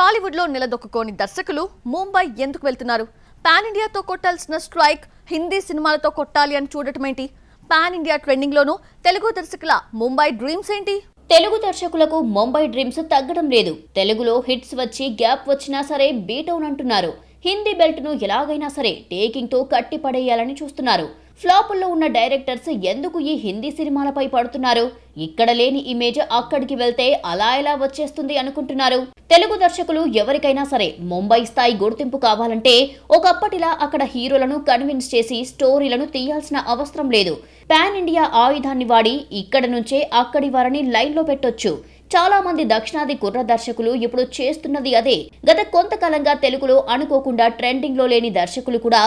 టాలీవుడ్లో నిలదొక్కుకోని దర్శకులు ముంబై ఎందుకు వెళ్తున్నారు? పాన్ ఇండియాతో కొట్టాల్సిన స్ట్రైక్ హిందీ సినిమాలతో కొట్టాలి అని చూడటం ఏంటి? పాన్ ఇండియా ట్రెండింగ్ లోను తెలుగు దర్శకుల ముంబై డ్రీమ్స్ ఏంటి? తెలుగు దర్శకులకు ముంబై డ్రీమ్స్ తగ్గడం లేదు. తెలుగులో హిట్స్ వచ్చి గ్యాప్ వచ్చినా సరే బీటౌన్ అంటున్నారు హిందీ బెల్ట్ను ఎలాగైనా సరే టేకింగ్తో కట్టిపడేయాలని కట్టి పడేయాలని చూస్తున్నారు. ఫ్లాపుల్లో ఉన్న డైరెక్టర్స్ ఎందుకు ఈ హిందీ సినిమాలపై పడుతున్నారు? ఇక్కడ లేని ఇమేజ్ అక్కడికి వెళ్తే అలా ఎలా వచ్చేస్తుంది అనుకుంటున్నారు? తెలుగు దర్శకులు ఎవరికైనా సరే ముంబై స్థాయి గుర్తింపు కావాలంటే ఒకప్పటిలా అక్కడ హీరోలను కన్విన్స్ చేసి స్టోరీలను తీయాల్సిన అవసరం లేదు. పాన్ ఇండియా ఆయుధాన్ని వాడి ఇక్కడ నుంచే అక్కడి వారిని లైన్లో పెట్టొచ్చు. చాలా మంది దక్షిణాది కుర్ర దర్శకులు ఇప్పుడు చేస్తున్నది అదే. గత కొంతకాలంగా తెలుగులో అనుకోకుండా ట్రెండింగ్లో లేని దర్శకులు కూడా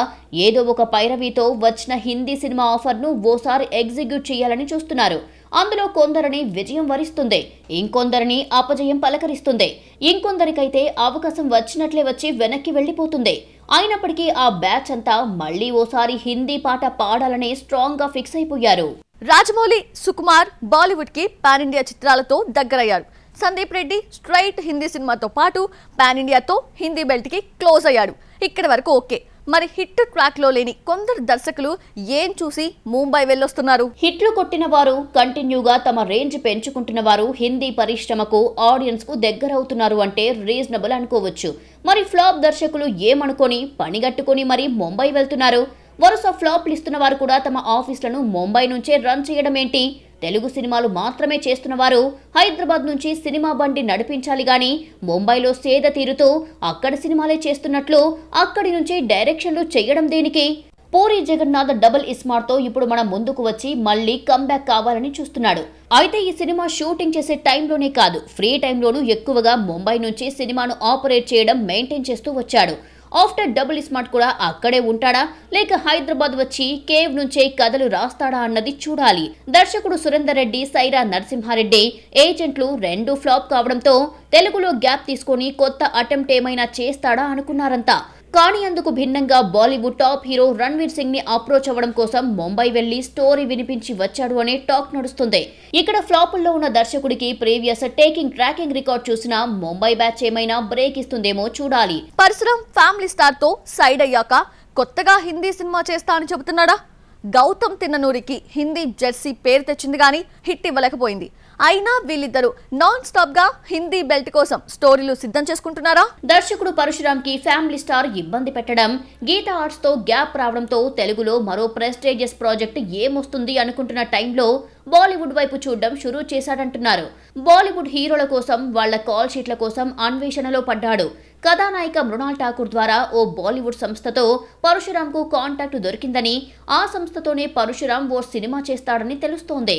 ఏదో ఒక పైరవీతో వచ్చిన హిందీ సినిమా ఆఫర్ను ఓసారి ఎగ్జిక్యూట్ చేయాలని చూస్తున్నారు. అందులో కొందరిని విజయం వరిస్తుంది ఇంకొందరిని అపజయం పలకరిస్తుంది. ఇంకొందరికైతే అవకాశం వచ్చినట్లే వచ్చి వెనక్కి వెళ్ళిపోతుంది అయినప్పటికీ ఆ బ్యాచ్ అంతా మళ్ళీ ఓసారి హిందీ పాట పాడాలని స్ట్రాంగ్గా ఫిక్స్ అయిపోయారు. రాజమౌళి సుకుమార్ బాలీవుడ్కి పాన్ ఇండియా చిత్రాలతో దగ్గరయ్యాడు సందీప్ రెడ్డి స్ట్రైట్ హిందీ సినిమాతో పాటు పాన్ ఇండియాతో హిందీ బెల్ట్కి క్లోజ్ అయ్యాడు. ఇక్కడి వరకు ఓకే. మరి హిట్ ట్రాక్లో లేని కొందరు దర్శకులు ఏం చూసి ముంబై వెళ్ళొస్తున్నారు? హిట్లు కొట్టిన వారు కంటిన్యూగా తమ రేంజ్ పెంచుకుంటున్న వారు హిందీ పరిశ్రమకు ఆడియన్స్కు దగ్గరవుతున్నారు అంటే రీజనబుల్ అనుకోవచ్చు. మరి ఫ్లాప్ దర్శకులు ఏమనుకొని పనిగట్టుకొని మరి ముంబై వెళ్తున్నారు? వరుస ఫ్లాప్లు ఇస్తున్న వారు కూడా తమ ఆఫీసులను ముంబై నుంచే రన్ చేయడం ఏంటి? తెలుగు సినిమాలు మాత్రమే చేస్తున్న వారు హైదరాబాద్ నుంచి సినిమా బండి నడిపించాలి గాని ముంబైలో సేద తీరుతూ అక్కడ సినిమాలే చేస్తున్నట్లు అక్కడి నుంచి డైరెక్షన్లు చేయడం దేనికి? పూరి జగన్నాథ్ డబుల్ ఇస్మార్ట్తో ఇప్పుడు మన ముందుకు వచ్చి మళ్ళీ కమ్బ్యాక్ కావాలని చూస్తున్నాడు. అయితే ఈ సినిమా షూటింగ్ చేసే టైంలోనే కాదు ఫ్రీ టైంలోనూ ఎక్కువగా ముంబై నుంచి సినిమాను ఆపరేట్ చేయడం మెయింటైన్ చేస్తూ వచ్చాడు. ఆఫ్టర్ డబుల్ స్మార్ట్ కూడా అక్కడే ఉంటాడా? లేక హైదరాబాద్ వచ్చి కేవ్ నుంచే కథలు రాస్తాడా అన్నది చూడాలి. దర్శకుడు సురేందర్ రెడ్డి సైరా నరసింహారెడ్డి ఏజెంట్లు రెండు ఫ్లాప్ కావడంతో తెలుగులో గ్యాప్ తీసుకొని కొత్త అటెంప్ట్ ఏమైనా చేస్తాడా అనుకున్నారంతా. కానీ అందుకు భిన్నంగా బాలీవుడ్ టాప్ హీరో రణ్వీర్ సింగ్ని అప్రోచ్ అవ్వడం కోసం ముంబై వెళ్ళి స్టోరీ వినిపించి వచ్చాడు అనే టాక్ నడుస్తుంది. ఇక్కడ ఫ్లాపుల్లో ఉన్న దర్శకుడికి ప్రీవియస్ టేకింగ్ ట్రాకింగ్ రికార్డ్ చూసిన ముంబై బ్యాచ్ ఏమైనా బ్రేక్ ఇస్తుందేమో చూడాలి. పరశురం ఫ్యామిలీ స్టార్తో సైడ్ అయ్యాక కొత్తగా హిందీ సినిమా చేస్తా అని చెబుతున్నాడా? గౌతమ్ తిన్ననూరికి హిందీ జెర్సీ పేరు తెచ్చింది కానీ హిట్ ఇవ్వలేకపోయింది. అయినా వీళ్ళిద్దరూ నాన్ స్టాప్గా హిందీ బెల్ట్ కోసం స్టోరీలు సిద్ధం చేసుకుంటున్నారా? దర్శకుడు పరశురామ్కి ఫ్యామిలీ స్టార్ ఇబ్బంది పెట్టడం గీత ఆర్ట్స్తో గ్యాప్ రావడంతో తెలుగులో మరో ప్రెస్టేజియస్ ప్రాజెక్ట్ ఏమొస్తుంది అనుకుంటున్న టైంలో బాలీవుడ్ వైపు చూడడం షురూ చేశాడంటున్నారు. బాలీవుడ్ హీరోల కోసం వాళ్ళ కాల్ షీట్ల కోసం అన్వేషణలో పడ్డాడు. కథానాయిక మృణాల్ ఠాకూర్ ద్వారా ఓ బాలీవుడ్ సంస్థతో పరశురాంకు కాంటాక్ట్ దొరికిందని ఆ సంస్థతోనే పరశురాం ఓ సినిమా చేస్తాడని తెలుస్తోంది.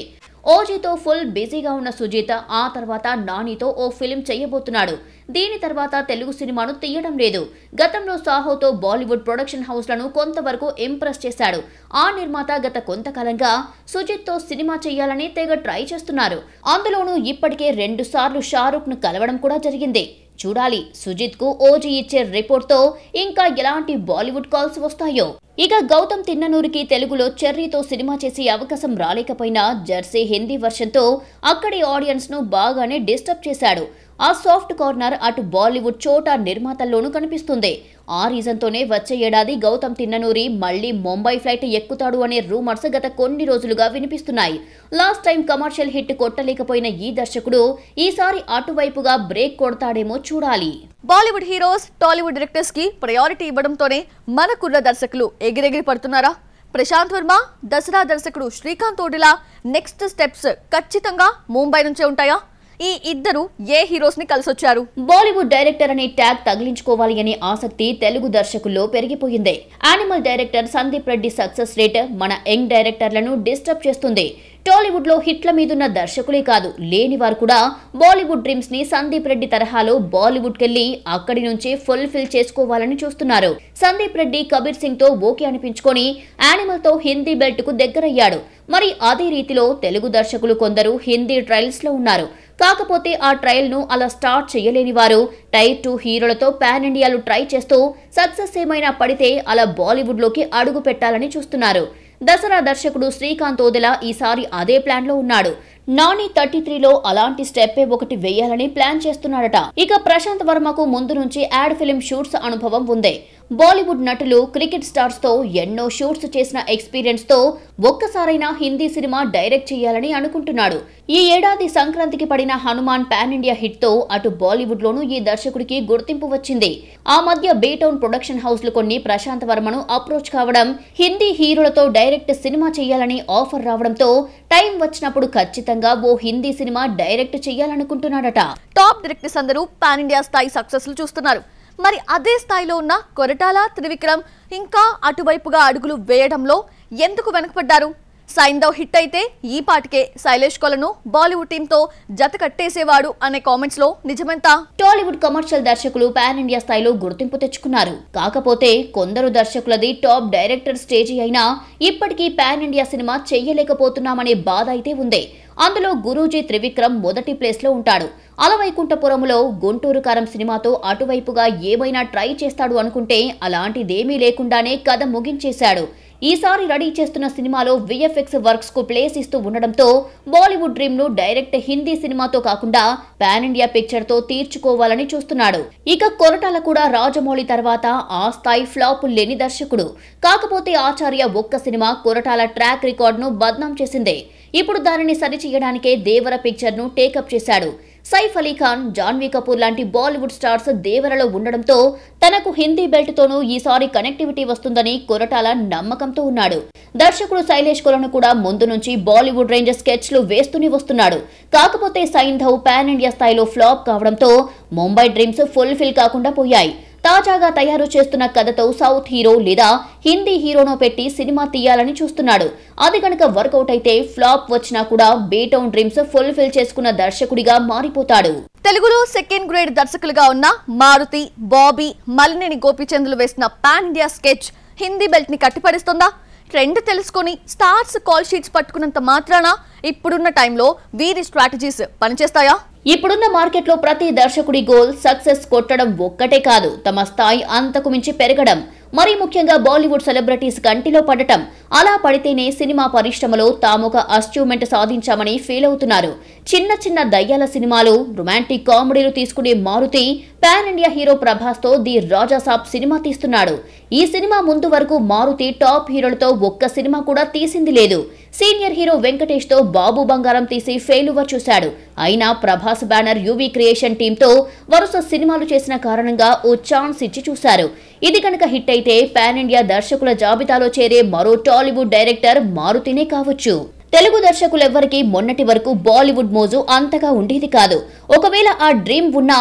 ఓజీతో ఫుల్ బిజీగా ఉన్న సుజీత ఆ తర్వాత నానితో ఓ ఫిలిం చేయబోతున్నాడు. దీని తర్వాత తెలుగు సినిమాను తీయడం లేదు. గతంలో సాహోతో బాలీవుడ్ ప్రొడక్షన్ హౌస్లను కొంతవరకు ఇంప్రెస్ చేశాడు. ఆ నిర్మాత గత కొంతకాలంగా సుజిత్తో సినిమా చేయాలని తెగ ట్రై చేస్తున్నారు. అందులోనూ ఇప్పటికే రెండుసార్లు షారూఖ్ను కలవడం కూడా జరిగింది. చూడాలి. సుజిత్కు ఓజీ ఇచ్చే రిపోర్ట్తో ఇంకా ఎలాంటి బాలీవుడ్ కాల్స్ వస్తాయో? ఇక గౌతమ్ తిన్ననూరికి తెలుగులో చెర్రీతో సినిమా చేసే అవకాశం రాలేకపోయినా జెర్సీ హిందీ వర్షన్తో అక్కడి ఆడియన్స్ను బాగానే డిస్టర్బ్ చేశాడు. ఆ సాఫ్ట్ కార్నర్ అటు బాలీవుడ్ చోట నిర్మాతల్లోనూ కనిపిస్తుంది. ఆ రీజన్తోనే వచ్చే ఏడాది గౌతమ్ తిన్ననూరి మళ్ళీ ముంబై ఫ్లైట్ ఎక్కుతాడు అనే రూమర్స్ గత కొన్ని రోజులుగా వినిపిస్తున్నాయి. లాస్ట్ టైం కమర్షియల్ హిట్ కొట్టలేకపోయిన ఈ దర్శకుడు ఈసారి అటువైపుగా బ్రేక్ కొడతాడేమో చూడాలి. బాలీవుడ్ హీరోస్ టాలీవుడ్ డైరెక్టర్స్కి ప్రయారిటీ ఇవ్వడంతోనే మన కుర్ర దర్శకులు ఎగిరెగిరి పడుతున్నారా? ప్రశాంత్ వర్మ దసరా దర్శకుడు శ్రీకాంత్ ఓడిలా నెక్స్ట్ స్టెప్స్ ఖచ్చితంగా ముంబై నుంచే ఉంటాయా? ఈ ఇద్దరు ఏ హీరోస్ని కలిసొచ్చారు? బాలీవుడ్ డైరెక్టర్ అనే ట్యాగ్ తగిలించుకోవాలి అనే ఆసక్తి తెలుగు దర్శకుల్లో పెరిగిపోయింది. Animal director Sandeep Reddy success rate మన యంగ్ డైరెక్టర్లను డిస్టర్బ్ చేస్తుంది. టాలీవుడ్లో హిట్ల మీదున్న దర్శకులే కాదు లేని వారు కూడా బాలీవుడ్ డ్రీమ్స్ని సందీప్ రెడ్డి తరహాలో బాలీవుడ్ కెళ్ళి అక్కడి నుంచి ఫుల్ఫిల్ చేసుకోవాలని చూస్తున్నారు. సందీప్ రెడ్డి కబీర్ సింగ్తో ఓకే అనిపించుకొని యానిమల్తో హిందీ బెల్ట్కు దగ్గరయ్యాడు. మరి అదే రీతిలో తెలుగు దర్శకులు కొందరు హిందీ ట్రయల్స్లో ఉన్నారు. కాకపోతే ఆ ట్రయల్ను అలా స్టార్ట్ చేయలేని వారు టైర్ టూ హీరోలతో పాన్ ఇండియాలు ట్రై చేస్తూ సక్సెస్ ఏమైనా పడితే అలా బాలీవుడ్లోకి అడుగు పెట్టాలని చూస్తున్నారు. దసరా దర్శకుడు శ్రీకాంత్ ఓదెల ఈసారి అదే ప్లాన్లో ఉన్నాడు. నాని థర్టీ త్రీలో అలాంటి స్టెప్పే ఒకటి వేయాలని ప్లాన్ చేస్తున్నాడట. ఇక ప్రశాంత్ వర్మకు ముందు నుంచి యాడ్ ఫిలిం షూట్స్ అనుభవం ఉంది. బాలీవుడ్ నటులు క్రికెట్ స్టార్స్తో ఎన్నో షూట్స్ చేసిన ఎక్స్పీరియన్స్తో ఒక్కసారైనా హిందీ సినిమా డైరెక్ట్ చేయాలని అనుకుంటున్నాడు. ఈ ఏడాది సంక్రాంతికి పడిన హనుమాన్ పాన్ ఇండియా హిట్తో అటు బాలీవుడ్ లోనూ ఈ దర్శకుడికి గుర్తింపు వచ్చింది. ఆ మధ్య బేటౌన్ ప్రొడక్షన్ హౌస్లు కొన్ని ప్రశాంత్ వర్మను అప్రోచ్ కావడం హిందీ హీరోలతో డైరెక్ట్ సినిమా చేయాలని ఆఫర్ రావడంతో టైం వచ్చినప్పుడు ఖచ్చితంగా ఓ హిందీ సినిమా డైరెక్ట్ చేయాలనుకుంటున్నాడట. టాప్ డైరెక్టర్స్ అందరూ పాన్ ఇండియా స్థాయి సక్సెస్లు చూస్తున్నారు. మరి అదే స్థాయిలో ఉన్న కొరటాల త్రివిక్రమ్ ఇంకా అటువైపుగా అడుగులు వేయడంలో ఎందుకు వెనకపడ్డారు సైందవ్ హిట్ అయితే ఈ పాటికే శైలేష్ కొలను బాలీవుడ్ టీంతో జత కట్టేసేవాడు అనే కామెంట్స్లో నిజమెంత? టాలీవుడ్ కమర్షియల్ దర్శకులు పాన్ ఇండియా స్థాయిలో గుర్తింపు తెచ్చుకున్నారు. కాకపోతే కొందరు దర్శకులది టాప్ డైరెక్టర్ స్టేజీ అయినా ఇప్పటికీ పాన్ ఇండియా సినిమా చెయ్యలేకపోతున్నామనే బాధ అయితే ఉంది. అందులో గురూజీ త్రివిక్రమ్ మొదటి ప్లేస్లో ఉంటాడు. అలవైకుంఠపురంలో గుంటూరు కారం సినిమాతో అటువైపుగా ఏమైనా ట్రై చేస్తాడు అనుకుంటే అలాంటిదేమీ లేకుండానే కథ ముగించేశాడు. ఈసారి రెడీ చేస్తున్న సినిమాలో విఎఫ్ఎక్స్ వర్క్స్కు ప్లేస్ ఇస్తూ ఉండడంతో బాలీవుడ్ డ్రీమ్ను డైరెక్ట్ హిందీ సినిమాతో కాకుండా పాన్ ఇండియా పిక్చర్తో తీర్చుకోవాలని చూస్తున్నాడు. ఇక కొరటాల కూడా రాజమౌళి తర్వాత ఆ స్థాయి ఫ్లాప్ లేని దర్శకుడు. కాకపోతే ఆచార్య ఒక్క సినిమా కొరటాల ట్రాక్ రికార్డ్ను బద్నాం చేసిందే. ఇప్పుడు దానిని సరిచేయడానికే దేవర పిక్చర్ను టేకప్ చేశాడు. సైఫ్ అలీ ఖాన్ జాన్వీ కపూర్ లాంటి బాలీవుడ్ స్టార్స్ దేవరలో ఉండడంతో తనకు హిందీ బెల్ట్తోనూ ఈసారి కనెక్టివిటీ వస్తుందని కొరటాల నమ్మకంతో ఉన్నాడు. దర్శకుడు శైలేష్ కొలను కూడా ముందు నుంచి బాలీవుడ్ రేంజ్ స్కెచ్లు వేస్తూనే వస్తున్నాడు. కాకపోతే సైంధవ్ పాన్ ఇండియా స్థాయిలో ఫ్లాప్ కావడంతో ముంబై డ్రీమ్స్ ఫుల్ఫిల్ కాకుండా పోయాయి. తాజాగా తయారు చేస్తున్న కథతో సౌత్ హీరో లేదా హిందీ హీరోను పెట్టి సినిమా తీయాలని చూస్తున్నాడు. అది కనుక వర్కౌట్ అయితే ఫ్లాప్ వచ్చినా కూడా బీటౌన్ డ్రీమ్స్ ఫుల్ఫిల్ చేసుకున్న దర్శకుడిగా మారిపోతాడు. తెలుగులో సెకండ్ గ్రేడ్ దర్శకులుగా ఉన్న మారుతి బాబీ మలినేని గోపీచంద్లు వేసిన పాన్ ఇండియా స్కెచ్ హిందీ బెల్ట్ని కట్టిపడిస్తుందా? ట్రెండ్ తెలుసుకొని స్టార్స్ కాల్ షీట్స్ పట్టుకున్నంత మాత్రాన ఇప్పుడున్న టైంలో వీరి స్ట్రాటజీస్ పనిచేస్తాయా? ఇప్పుడున్న మార్కెట్లో ప్రతి దర్శకుడి గోల్ సక్సెస్ కొట్టడం ఒక్కటే కాదు. తమ స్థాయి అంతకు మించి పెరగడం మరీ ముఖ్యంగా బాలీవుడ్ సెలబ్రిటీస్ కంటిలో పడటం. అలా పడితేనే సినిమా పరిశ్రమలో తామొక అచీవ్మెంట్ సాధించామని ఫీల్ అవుతున్నారు. చిన్న చిన్న దయ్యాల సినిమాలు రొమాంటిక్ కామెడీలు తీసుకునే మారుతి పాన్ ఇండియా హీరో ప్రభాస్తో ది రాజాసాబ్ సినిమా తీస్తున్నాడు. ఈ సినిమా ముందు వరకు మారుతి టాప్ హీరోలతో ఒక్క సినిమా కూడా తీసింది లేదు. సీనియర్ హీరో వెంకటేష్తో బాబు బంగారం తీసి ఫెయిలువర్ చూశాడు. అయినా ప్రభాస్ బ్యానర్ యూవీ క్రియేషన్ టీంతో వరుస సినిమాలు చేసిన కారణంగా ఓ ఛాన్స్ ఇచ్చి చూశారు. ఇది కనుక హిట్ అయితే పాన్ ఇండియా దర్శకుల జాబితాలో చేరే మరో టాలీవుడ్ డైరెక్టర్ మారుతినే కావచ్చు. తెలుగు దర్శకులెవ్వరికీ మొన్నటి వరకు బాలీవుడ్ మోజు అంతగా ఉండేది కాదు. ఒకవేళ ఆ డ్రీమ్ ఉన్నా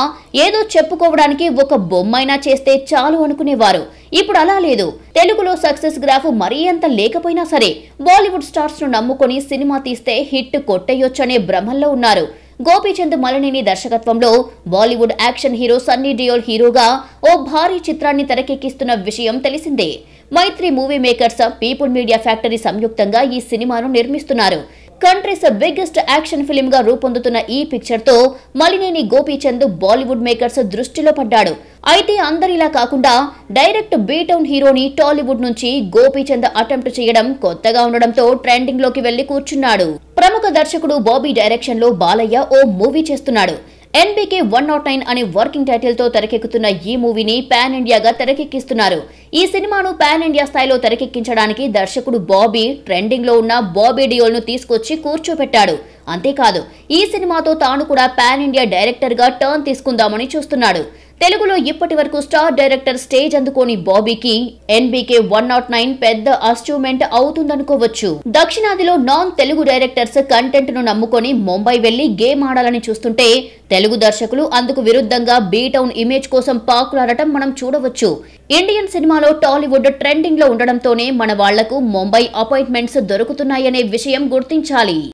ఏదో చెప్పుకోవడానికి ఒక బొమ్మైనా చేస్తే చాలు అనుకునేవారు. ఇప్పుడు అలా లేదు. తెలుగులో సక్సెస్ గ్రాఫ్ మరీ అంత లేకపోయినా సరే బాలీవుడ్ స్టార్స్ను నమ్ముకొని సినిమా తీస్తే హిట్ కొట్టేయొచ్చనే భ్రమల్లో ఉన్నారు. గోపీచంద్ మలనేని దర్శకత్వంలో Bollywood action hero Sunny Deol హీరోగా ఓ భారీ చిత్రాన్ని తెరకెక్కిస్తున్న విషయం తెలిసిందే. Mythri movie makers people media factory సంయుక్తంగా ఈ సినిమాను నిర్మిస్తున్నారు. కంట్రీస్ బిగ్గెస్ట్ యాక్షన్ ఫిల్మ్గా రూపొందుతున్న ఈ పిక్చర్తో మలినేని గోపీచంద్ బాలీవుడ్ మేకర్స్ దృష్టిలో పడ్డాడు. అయితే అందరిలా కాకుండా డైరెక్ట్ బీటౌన్ హీరోని టాలీవుడ్ నుంచి గోపీచంద్ అటెంప్ట్ చేయడం కొత్తగా ఉండడంతో ట్రెండింగ్లోకి వెళ్ళి కూర్చున్నాడు. ప్రముఖ దర్శకుడు బాబీ డైరెక్షన్లో బాలయ్య ఓ మూవీ చేస్తున్నాడు. ఎన్బీకే వన్ నాట్ నైన్ అనే వర్కింగ్ టైటిల్తో తెరకెక్కుతున్న ఈ మూవీని పాన్ ఇండియాగా తెరకెక్కిస్తున్నారు. ఈ సినిమాను పాన్ ఇండియా స్థాయిలో తెరకెక్కించడానికి దర్శకుడు బాబీ ట్రెండింగ్లో ఉన్న బాబీ డియోల్ను తీసుకొచ్చి కూర్చోపెట్టాడు. అంతేకాదు ఈ సినిమాతో తాను కూడా పాన్ ఇండియా డైరెక్టర్గా టర్న్ తీసుకుందామని చూస్తున్నాడు. తెలుగులో ఇప్పటి వరకు స్టార్ డైరెక్టర్ స్టేజ్ అందుకోని బాబీకి ఎన్బీకే వన్ నాట్ నైన్ పెద్ద అచీవ్మెంట్ అవుతుందనుకోవచ్చు. దక్షిణాదిలో నాన్ తెలుగు డైరెక్టర్స్ కంటెంట్ను నమ్ముకొని ముంబై వెళ్ళి గేమ్ ఆడాలని చూస్తుంటే తెలుగు దర్శకులు అందుకు విరుద్ధంగా బీటౌన్ ఇమేజ్ కోసం పాకులాడటం మనం చూడవచ్చు. ఇండియన్ సినిమాలో టాలీవుడ్ ట్రెండింగ్లో ఉండడంతోనే మన వాళ్ళకు ముంబై అపాయింట్మెంట్స్ దొరుకుతున్నాయనే విషయం గుర్తించాలి.